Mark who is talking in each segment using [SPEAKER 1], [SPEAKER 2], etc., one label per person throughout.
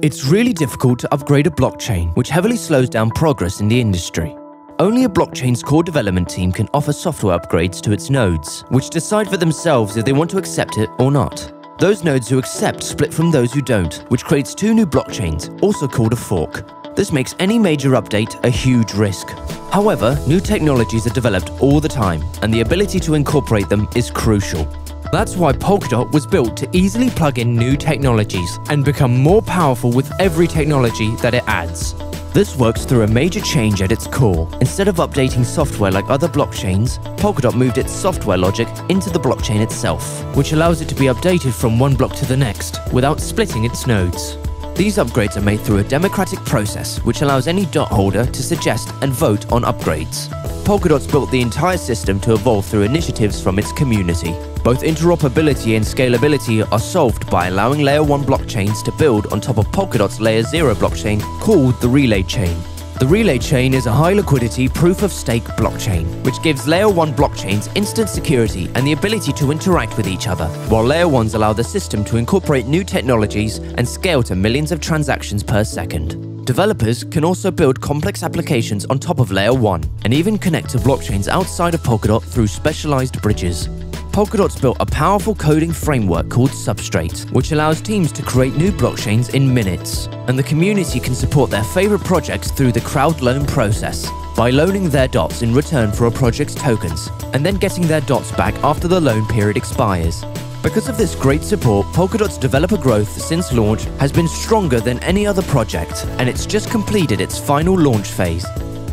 [SPEAKER 1] It's really difficult to upgrade a blockchain, which heavily slows down progress in the industry. Only a blockchain's core development team can offer software upgrades to its nodes, which decide for themselves if they want to accept it or not. Those nodes who accept split from those who don't, which creates two new blockchains, also called a fork. This makes any major update a huge risk. However, new technologies are developed all the time, and the ability to incorporate them is crucial. That's why Polkadot was built to easily plug in new technologies and become more powerful with every technology that it adds. This works through a major change at its core. Instead of updating software like other blockchains, Polkadot moved its software logic into the blockchain itself, which allows it to be updated from one block to the next without splitting its nodes. These upgrades are made through a democratic process which allows any dot holder to suggest and vote on upgrades. Polkadot's built the entire system to evolve through initiatives from its community. Both interoperability and scalability are solved by allowing Layer 1 blockchains to build on top of Polkadot's Layer 0 blockchain called the Relay Chain. The Relay Chain is a high liquidity proof of stake blockchain, which gives Layer 1 blockchains instant security and the ability to interact with each other, while Layer 1s allow the system to incorporate new technologies and scale to millions of transactions per second. Developers can also build complex applications on top of Layer 1 and even connect to blockchains outside of Polkadot through specialized bridges. Polkadot's built a powerful coding framework called Substrate, which allows teams to create new blockchains in minutes. And the community can support their favorite projects through the crowd loan process by loaning their dots in return for a project's tokens, and then getting their dots back after the loan period expires. Because of this great support, Polkadot's developer growth since launch has been stronger than any other project, and it's just completed its final launch phase.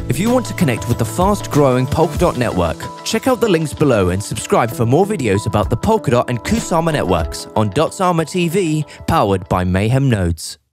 [SPEAKER 1] If you want to connect with the fast-growing Polkadot network, check out the links below and subscribe for more videos about the Polkadot and Kusama networks on Dotsama TV, powered by Mayhem Nodes.